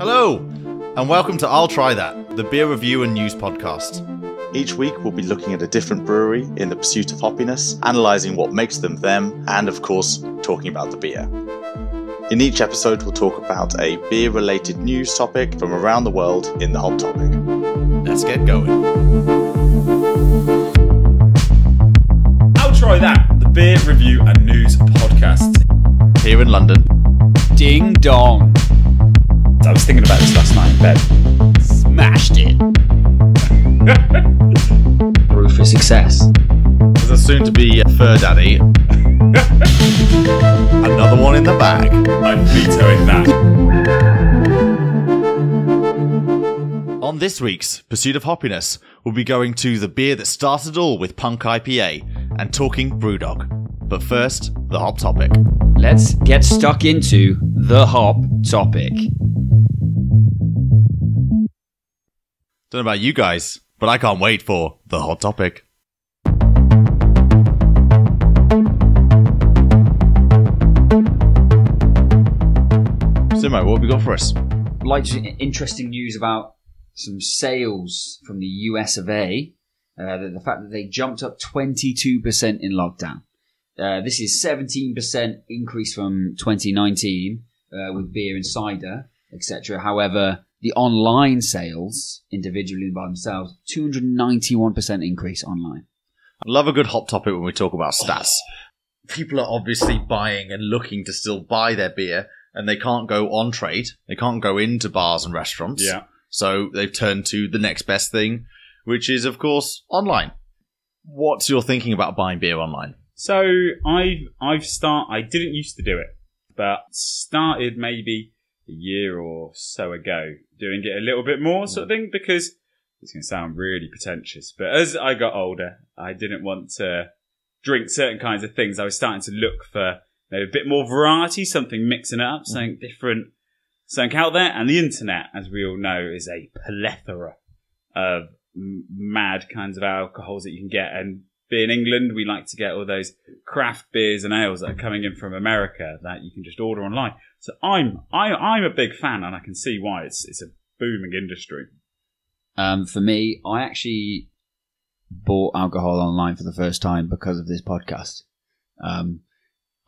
Hello, and welcome to I'll Try That, the beer review and news podcast. Each week, we'll be looking at a different brewery in the pursuit of hoppiness, analysing what makes them them, and of course, talking about the beer. In each episode, we'll talk about a beer related news topic from around the world in the hop topic. Let's get going. I'll try that. The beer review and news podcast. Here in London, Ding dong. I was thinking about this last night in bed. Smashed it. Brew for success. as a soon to be uh, fur daddy, another one in the bag. I'm vetoing that. On this week's Pursuit of Hoppiness, we'll be going to the beer that started all with Punk IPA and talking Brewdog. But first, the hop topic. Let's get stuck into the hop topic. Don't know about you guys, but I can't wait for the hop topic. Simo, what have we got for us? Like interesting news about some sales from the US of A. Uh, the, the fact that they jumped up 22% in lockdown. Uh, this is 17% increase from 2019 uh, with beer and cider, etc. However, the online sales individually by themselves, 291% increase online. I love a good hop topic when we talk about stats. People are obviously buying and looking to still buy their beer, and they can't go on trade. They can't go into bars and restaurants. Yeah. So they've turned to the next best thing, which is, of course, online. What's your thinking about buying beer online? So I've I've start. I didn't used to do it, but started maybe a year or so ago doing it a little bit more, sort of mm. thing. Because it's going to sound really pretentious, but as I got older, I didn't want to drink certain kinds of things. I was starting to look for maybe a bit more variety, something mixing it up, mm. something different, something out there. And the internet, as we all know, is a plethora of mad kinds of alcohols that you can get. And being England, we like to get all those craft beers and ales that are coming in from America that you can just order online. So I'm I, I'm a big fan, and I can see why it's it's a booming industry. Um, for me, I actually bought alcohol online for the first time because of this podcast. Um,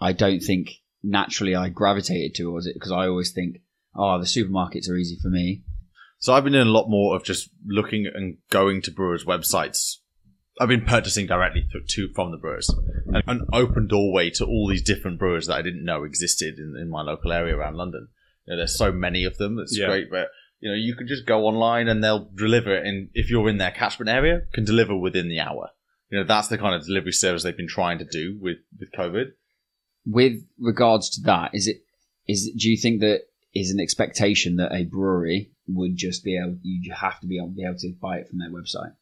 I don't think naturally I gravitated towards it because I always think, oh, the supermarkets are easy for me. So I've been doing a lot more of just looking and going to brewers' websites. I've been purchasing directly to, to from the brewers, and an open doorway to all these different brewers that I didn't know existed in, in my local area around London. You know, there's so many of them. It's Yeah. great, but you know, you can just go online and they'll deliver it. And if you're in their catchment area, can deliver within the hour. You know, that's the kind of delivery service they've been trying to do with with COVID. With regards to that, is it is do you think that is an expectation that a brewery would just be able you have to be able, be able to buy it from their website?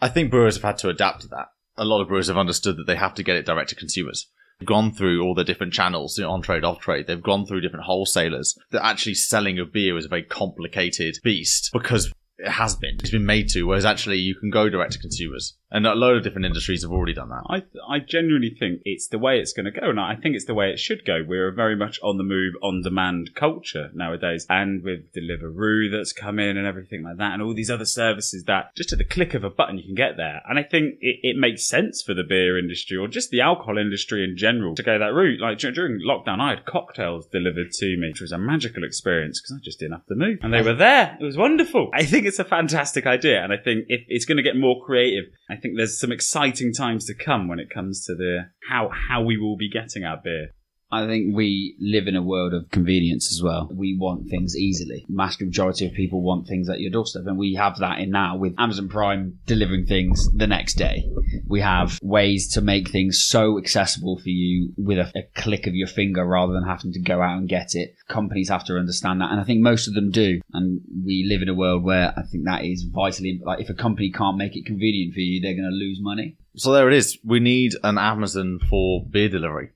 I think brewers have had to adapt to that. A lot of brewers have understood that they have to get it direct to consumers. They've gone through all the different channels, you know, on trade, off trade. They've gone through different wholesalers. That actually selling of beer is a very complicated beast because it has been. It's been made to, whereas actually you can go direct to consumers. And a load of different industries have already done that. I I genuinely think it's the way it's going to go, and I think it's the way it should go. We're very much on the move, on demand culture nowadays, and with Deliveroo that's come in and everything like that, and all these other services that just at the click of a button you can get there. And I think it, it makes sense for the beer industry or just the alcohol industry in general to go that route. Like during lockdown, I had cocktails delivered to me, which was a magical experience because I just didn't have to move, and they were there. It was wonderful. I think it's a fantastic idea, and I think if it's going to get more creative. Think there's some exciting times to come when it comes to the how how we will be getting our beer. I think we live in a world of convenience as well. We want things easily. Mass majority of people want things at your doorstep, and we have that in now with Amazon Prime delivering things the next day. We have ways to make things so accessible for you with a, a click of your finger rather than having to go out and get it. Companies have to understand that, and I think most of them do. And we live in a world where I think that is vitally like if a company can't make it convenient for you, they're going to lose money. So there it is. We need an Amazon for beer delivery.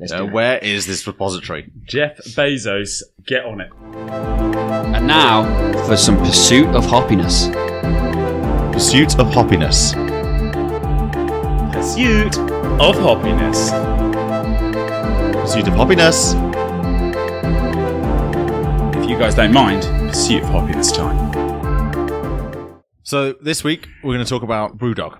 Let's Uh, do it. where is this repository? Jeff Bezos, get on it. And now for some pursuit of hoppiness. Pursuit of Hoppiness. Pursuit of hoppiness. Pursuit of Hoppiness. If you you guys don't mind, pursuit of hoppiness time. So this week we're going to talk about BrewDog.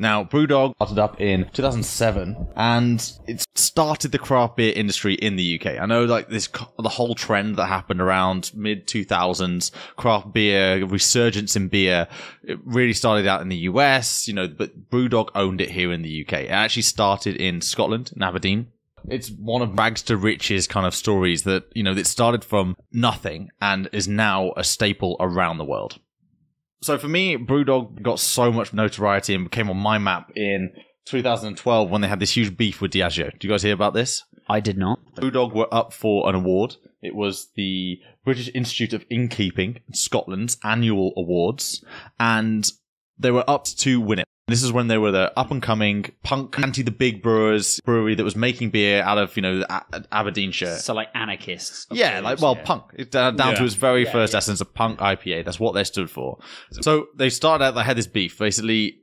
Now, BrewDog started up in 2007, and it started the craft beer industry in the UK. I know, like this, the whole trend that happened around mid 2000s, craft beer resurgence in beer, it really started out in the US. You know, but BrewDog owned it here in the UK. It actually started in Scotland, in Aberdeen. It's one of rags to riches kind of stories that you know that started from nothing and is now a staple around the world. So for me, Brewdog got so much notoriety and became on my map in 2012 when they had this huge beef with Diageo. Do you guys hear about this? I did not. Brewdog were up for an award. It was the British Institute of Innkeeping Scotland's annual awards, and they were up to win it. This is when they were the up and coming punk anti the big brewers brewery that was making beer out of you know A- Aberdeenshire. So like anarchists. Yeah, brewers, like well, yeah. punk. It's down, uh, down to its very Yeah, first yeah. essence of punk IPA. That's what they stood for. So they started out. They had this beef. Basically,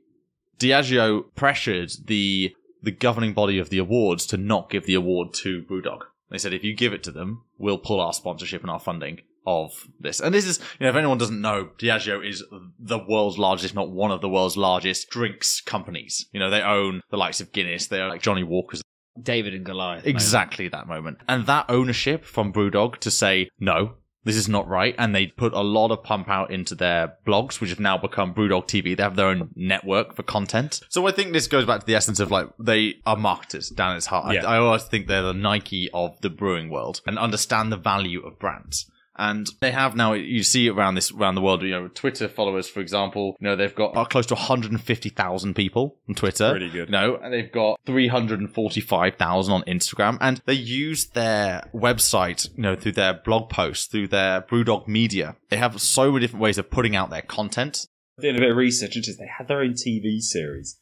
Diageo pressured the the governing body of the awards to not give the award to Brewdog. They said if you give it to them, we'll pull our sponsorship and our funding of this. And this is, you know, if anyone doesn't know, Diageo is the world's largest, if not one of the world's largest drinks companies. You know, they own the likes of Guinness. They are like Johnnie Walker's David and Goliath. Exactly that moment. And that ownership from Brewdog to say, no, this is not right. And they put a lot of pump out into their blogs, which have now become Brewdog TV. They have their own network for content. So I think this goes back to the essence of like, they are marketers down its heart. Yeah. I, I always think they're the Nike of the brewing world and understand the value of brands. And they have now, you see around this, around the world, you know, Twitter followers, for example, you know, they've got uh, close to 150,000 people on Twitter. Pretty good. You know, and they've got 345,000 on Instagram and they use their website, you know, through their blog posts, through their Brewdog media. They have so many different ways of putting out their content. Doing a bit of research into this, they had their own TV series.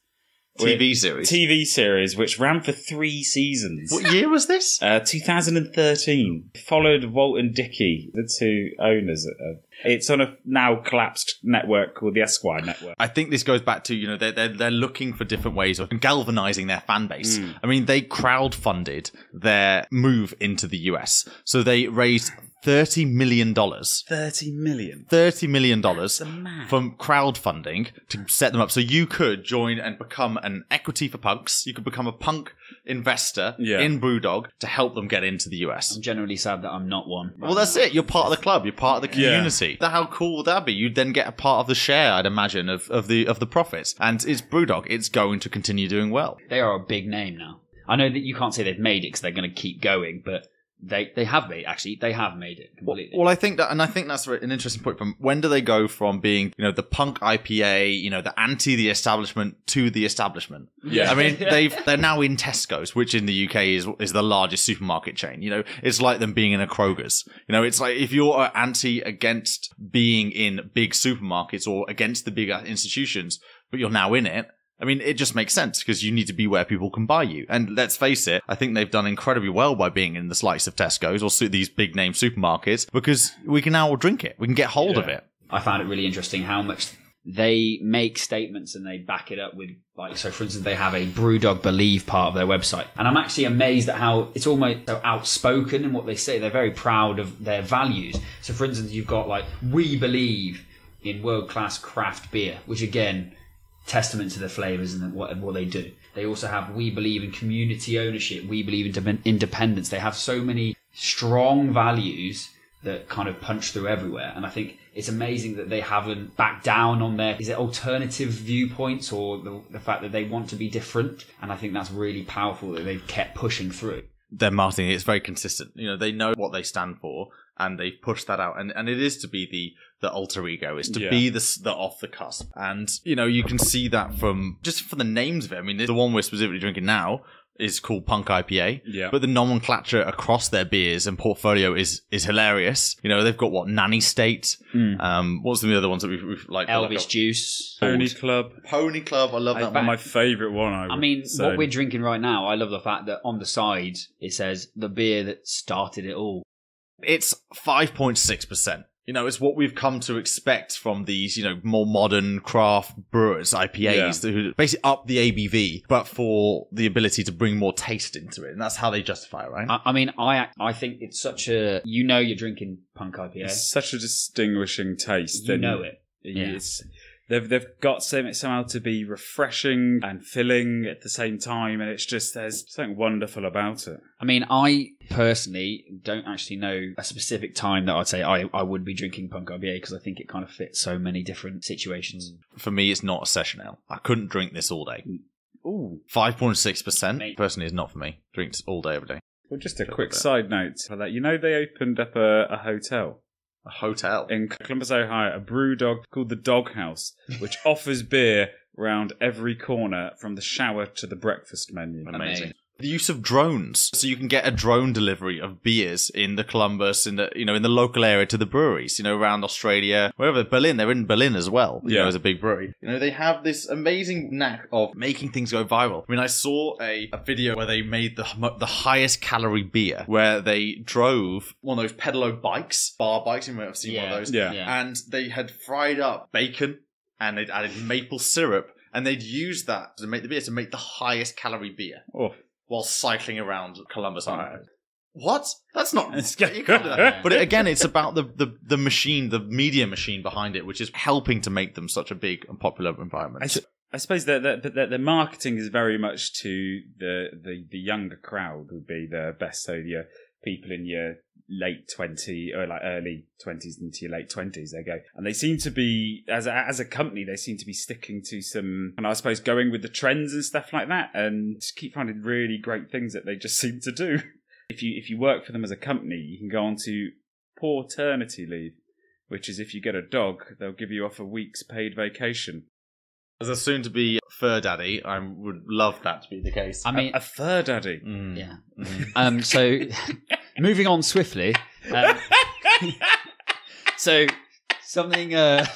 TV series. TV series which ran for three seasons. what year was this? Uh, 2013 followed Watt and Dickie, the two owners. Of, it's on a now collapsed network called the Esquire Network. I think this goes back to you know they're they're, they're looking for different ways of galvanizing their fan base. I mean, they crowdfunded their move into the US, so they raised thirty million dollars. Thirty million. Thirty million dollars from crowdfunding to set them up. So you could join and become an equity for punks. You could become a punk investor Yeah. in Brewdog to help them get into the US. I'm generally sad that I'm not one. Well, that's it. You're part of the club. You're part of the Yeah. community. How cool would that be? You'd then get a part of the share, I'd imagine, of, of the of the profits. And it's Brewdog. It's going to continue doing well. They are a big name now. I know that you can't say they've made it because they're going to keep going, but they they have made actually they have made it completely. Well, I think that, and I think that's an interesting point. From when do they go from being, you know, the punk IPA, you know, the anti the establishment to the establishment? Yeah. I mean, they've they're now in Tesco's, which in the UK is is the largest supermarket chain. You know, it's like them being in a Kroger's. You know, it's like if you're anti against being in big supermarkets or against the bigger institutions, but you're now in it. I mean, it just makes sense because you need to be where people can buy you. And let's face it, I think they've done incredibly well by being in the slice of Tesco's or these big name supermarkets because we can now all drink it. We can get hold of it. I found it really interesting how much they make statements and they back it up with like so for instance they have a brewdog believe part of their website and i'm actually amazed at how it's almost so outspoken in what they say they're very proud of their values so for instance you've got like we believe in world class craft beer which again testament to the flavors and what, what they do they also have we believe in community ownership we believe in indep- independence they have so many strong values that kind of punch through everywhere. And I think it's amazing that they haven't backed down on their is it alternative viewpoints or the, the fact that they want to be different. And I think that's really powerful that they've kept pushing through. Their marketing is very consistent. You know, they know what they stand for and they've pushed that out. And, and it is to be the, the alter ego. is to Yeah. be the, the off the cusp. And, you know, you can see that from just from the names of it. I mean, the one we're specifically drinking now is called Punk IPA. Yeah. But the nomenclature across their beers and portfolio is is hilarious. You know, they've got what Nanny State. Um, what's the other ones that we've, we've like Elvis like juice. Pony Club. Pony Club. I love that one. My favourite one. I, I mean, say. what we're drinking right now, I love the fact that on the side it says the beer that started it all. It's five point six percent. You know, it's what we've come to expect from these, you know, more modern craft brewers, IPAs, who basically up the ABV, but for the ability to bring more taste into it. And that's how they justify it, right? I, I mean, I I think it's such a you know you're drinking punk IPA. It's such a distinguishing taste. You and know it. It's, they've they've got some, somehow to be refreshing and filling at the same time, and it's just there's something wonderful about it. I mean, I personally don't actually know a specific time that I'd say I, I would be drinking punk IPA because I think it kind of fits so many different situations. for me, it's not a session ale. I couldn't drink this all day. Ooh. 5.6% personally is not for me. Drinks all day, every day. Well, just a quick side note for that. You know, they opened up a, a hotel A hotel. in Columbus, Ohio, a BrewDog called the Doghouse, which offers beer round every corner from the shower to the breakfast menu. Amazing. The use of drones, so you can get a drone delivery of beers in the Columbus, in the you know in the local area to the breweries, you know around Australia, wherever Berlin. They're in Berlin as well. You Yeah. know, as a big brewery. You know they have this amazing knack of making things go viral. I mean, I saw a, a video where they made the the highest calorie beer, where they drove one of those pedalo bikes, bar bikes. You might have seen one of those. Yeah. Yeah. and they had fried up bacon and they'd added maple syrup and they'd used that to make the beer to make the highest calorie beer Oh, while cycling around Columbus, Ohio. What? That's not. It's- you can't do that. But again, it's about the, the, the machine, the media machine behind it, which is helping to make them such a big and popular environment. I suppose that the, the, the marketing is very much to the, the, the younger crowd would be the best. So your people in your late twenty or like early twenties into your late twenties, they go, and they seem to be as a, as a company, they seem to be sticking to some, and I suppose going with the trends and stuff like that, and just keep finding really great things that they just seem to do. If you if you work for them as a company, you can go on to paternity leave. Which is if you get a dog, they'll give you off a week's paid vacation. As a soon to be fur daddy, I would love that to be the case. I mean, a fur daddy. Mm. yeah. Mhm. Um, so, moving on swiftly. Um, so, something. Uh,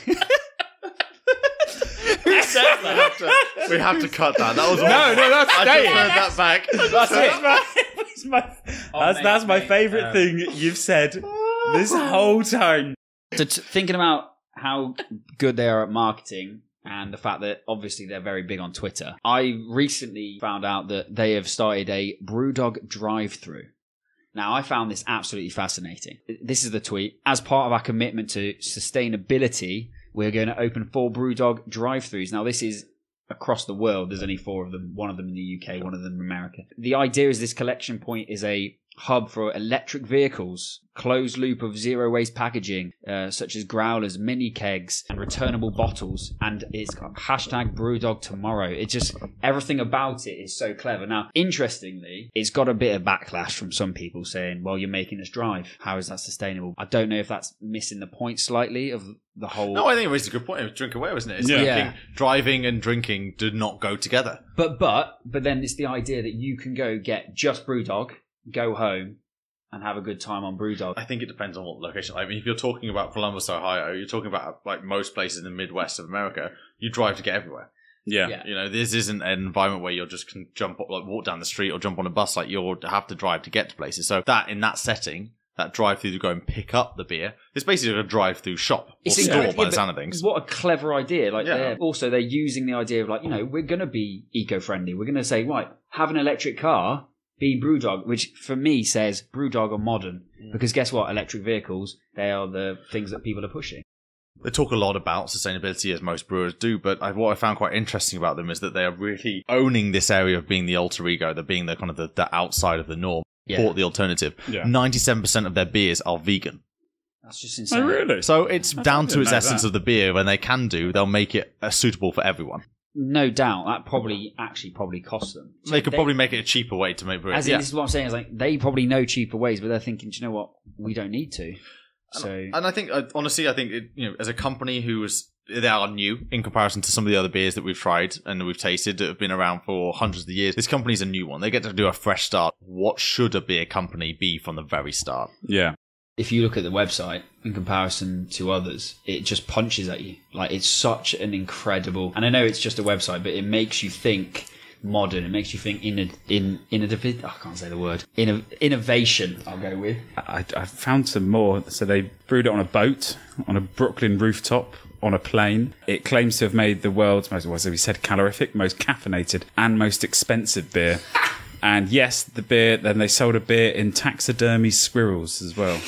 Who said we, that? have to, we have to cut that. That was No, no, that's I staying. just heard that back. That's it. that's my, Oh, that's, mate, that's my mate, favourite um, thing you've said this whole time. So, t- thinking about how good they are at marketing and the fact that obviously they're very big on Twitter, I recently found out that they have started a Brewdog drive-through. Now, I found this absolutely fascinating. This is the tweet. As part of our commitment to sustainability, we're going to open four Brewdog drive-throughs. Now, this is across the world. There's only four of them. One of them in the UK, one of them in America. The idea is this collection point is a hub for electric vehicles, closed loop of zero waste packaging, uh, such as growlers, mini kegs, and returnable bottles. And it's got hashtag Brewdog Tomorrow. It just everything about it is so clever. Now, interestingly, it's got a bit of backlash from some people saying, "Well, you're making us drive. How is that sustainable?" I don't know if that's missing the point slightly of the whole. No, I think it raises a good point. It was drink away, wasn't it? It's Yeah. Yeah. driving and drinking do not go together. But but but then it's the idea that you can go get just BrewDog, go home, and have a good time on BrewDog. I think it depends on what location. I mean, if you're talking about Columbus, Ohio, you're talking about like most places in the Midwest of America. You drive to get everywhere. Yeah. Yeah. You know, this isn't an environment where you're just can jump like walk down the street or jump on a bus. Like you'll have to drive to get to places. So that in that setting, that drive through to go and pick up the beer, it's basically a drive through shop or It's store incredible, by yeah, the sound of things. What a clever idea! Like, Yeah. they're, also they're using the idea of like, you know, we're going to be eco-friendly. We're going to say, right, have an electric car, be BrewDog, which for me says BrewDog are modern because guess what? Electric vehicles, they are the things that people are pushing. They talk a lot about sustainability as most brewers do, but I, what I found quite interesting about them is that they are really owning this area of being the alter ego, they're being the kind of the, the outside of the norm, Yeah. or the alternative. Yeah. 97% of their beers are vegan. That's just insane. Oh, really? So it's I down to its essence that. of the beer. When they can do, they'll make it uh, suitable for everyone. No doubt that probably actually probably costs them. They could probably make it a cheaper way to make beer. As in, yeah. this is what I'm saying. Is like they probably know cheaper ways, but they're thinking, do you know what? We don't need to. So And I think, honestly, I think, it, you know, as a company who is, they are new in comparison to some of the other beers that we've tried and we've tasted that have been around for hundreds of years. This company's a new one. They get to do a fresh start. What should a beer company be from the very start? Yeah. If you look at the website in comparison to others, it just punches at you. Like it's such an incredible, and I know it's just a website, but it makes you think modern. It makes you think in a in in a divi- I can't say the word. In a innovation. I'll go with. I, I found some more. So they brewed it on a boat, on a Brooklyn rooftop, on a plane. It claims to have made the world's most, as we said, calorific, most caffeinated, and most expensive beer. And yes, the beer. Then they sold a beer in taxidermy squirrels as well.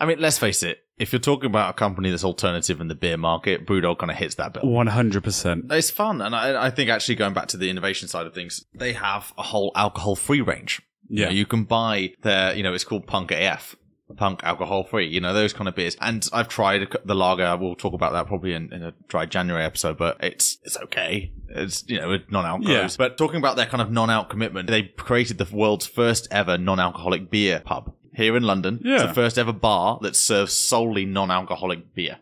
I mean, let's face it. If you're talking about a company that's alternative in the beer market, Brewdog kind of hits that bill. One hundred percent. It's fun, and I, I think actually going back to the innovation side of things, they have a whole alcohol-free range. You Yeah. know, you can buy their, you know, it's called Punk AF, Punk alcohol-free. You know, those kind of beers. And I've tried the lager. We'll talk about that probably in, in a dry January episode, but it's it's okay. It's you know, non-alcoholics. Yeah. But talking about their kind of non-alc commitment, they created the world's first ever non-alcoholic beer pub here in London. It's Yeah. the first ever bar that serves solely non-alcoholic beer.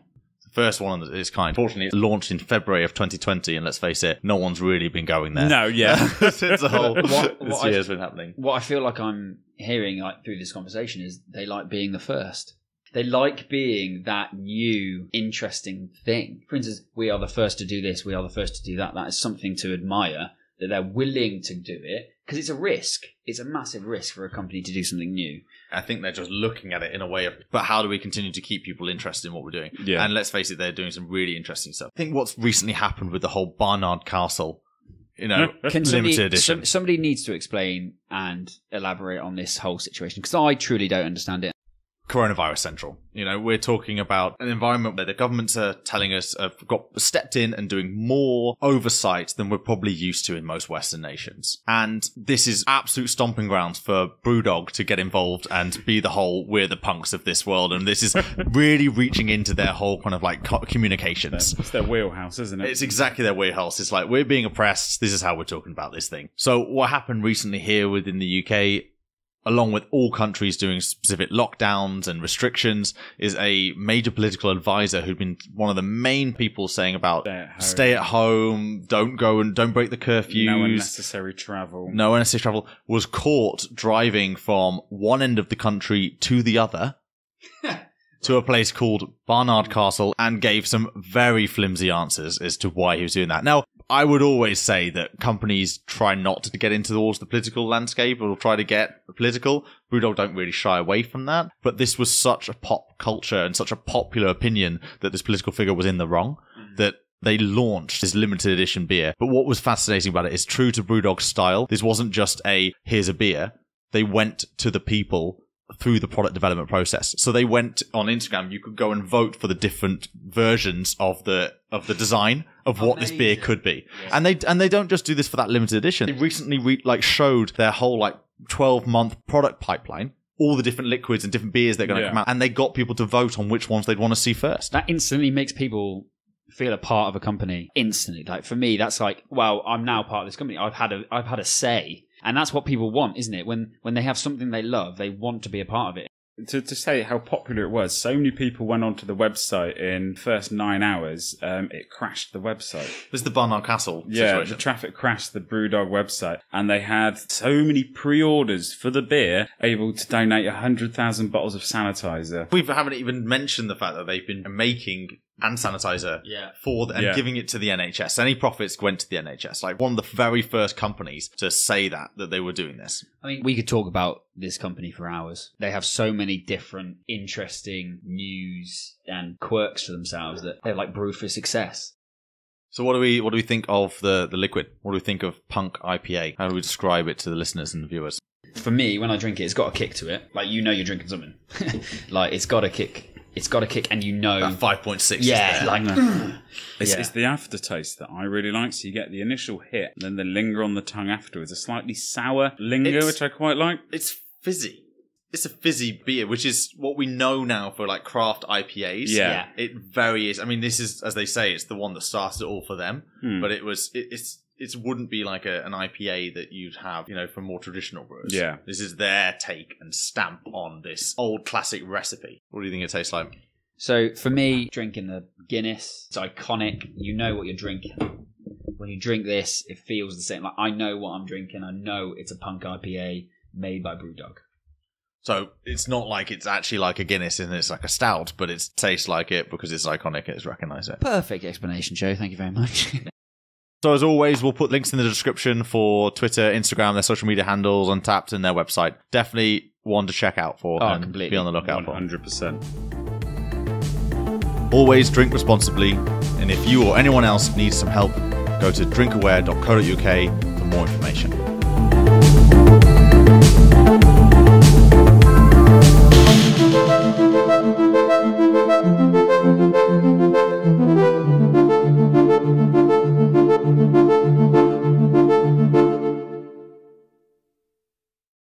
First one of its kind. Fortunately, it launched in February of 2020, and let's face it, no one's really been going there. No, yeah. since the whole What- this what I- year's been happening. What I feel like I'm hearing like through this conversation is they like being the first. They like being that new, interesting thing. For instance, we are the first to do this. We are the first to do that. That is something to admire. That they're willing to do it because it's a risk. It's a massive risk for a company to do something new. I think they're just looking at it in a way of, but how do we continue to keep people interested in what we're doing? Yeah. And let's face it, they're doing some really interesting stuff. I think what's recently happened with the whole Barnard Castle, you know, Can limited somebody, edition. some, somebody needs to explain and elaborate on this whole situation because I truly don't understand it. Coronavirus central. You know, we're talking about an environment where the governments are telling us have got stepped in and doing more oversight than we're probably used to in most Western nations. And this is absolute stomping grounds for Brewdog to get involved and be the whole we're the punks of this world. And this is really reaching into their whole kind of like co- communications. It's their wheelhouse, isn't it? It's exactly their wheelhouse. It's like we're being oppressed. This is how we're talking about this thing. So what happened recently here within the UK, along with all countries doing specific lockdowns and restrictions, is a major political advisor who'd been one of the main people saying about Stay at home. stay at home, don't go and don't break the curfews. no unnecessary travel. No unnecessary travel was caught driving from one end of the country to the other to a place called Barnard Castle and gave some very flimsy answers as to why he was doing that. Now, I would always say that companies try not to get into towards the political landscape or try to get political. Brewdog don't really shy away from that. But this was such a pop culture and such a popular opinion that this political figure was in the wrong mm-hmm. that they launched this limited edition beer. But what was fascinating about it is true to Brewdog's style. This wasn't just a here's a beer. They went to the people through the product development process. So they went on Instagram. You could go and vote for the different versions of the of the design of what this beer could be. And they and they don't just do this for that limited edition. They recently re- like showed their whole like 12 month product pipeline. All the different liquids and different beers they're going to Yeah. come out, and they got people to vote on which ones they'd want to see first. That instantly makes people feel a part of a company instantly. Like for me, that's like, well, I'm now part of this company. I've had a I've had a say. And that's what people want, isn't it? When when they have something they love, they want to be a part of it. To, to say how popular it was, so many people went onto the website in first nine hours. Um, it crashed the website. This is the Barnard Castle Yeah, situation. the traffic crashed the Brewdog website, and they had so many pre-orders for the beer, able to donate hundred thousand bottles of sanitizer. we haven't even mentioned the fact that they've been making hand sanitizer Yeah. for the, and Yeah. giving it to the NHS. Any profits went to the NHS. Like one of the very first companies to say that that they were doing this. I mean, we could talk about this company for hours. They have so many different interesting news and quirks to themselves that they're like brewed for success. So what do we what do we think of the the liquid? What do we think of Punk IPA? How do we describe it to the listeners and the viewers? For me, when I drink it, it's got a kick to it. Like you know you're drinking something. like it's got a kick. It's got a kick, and you know. That five point six. yeah, is there. like It's, Yeah. it's the aftertaste that I really like. So you get the initial hit, then the linger on the tongue afterwards. A slightly sour linger, It's- which I quite like. it's fizzy. It's a fizzy beer, which is what we know now for like craft IPAs. Yeah. Yeah. it very is. I mean, this is as they say, it's the one that started it all for them. Hmm. But it was it, it's it wouldn't be like a, an IPA that you'd have, you know, from more traditional brewers. Yeah. this is their take and stamp on this old classic recipe. What do you think it tastes like? So for me, drinking the Guinness, it's iconic. You know what you're drinking. When you drink this, it feels the same. Like I know what I'm drinking. I know it's a punk IPA made by Brewdog. So it's not like it's actually like a Guinness and it's like a stout, but it tastes like it because it's iconic. It's recognise it. Perfect explanation, Joe. Thank you very much. So as always, we'll put links in the description for Twitter, Instagram, their social media handles, Untappd, and their website. Definitely one to check out for Oh, and completely. be on the lookout for. 100%. Always drink responsibly, and if you or anyone else needs some help, go to drinkaware.co.uk for more information.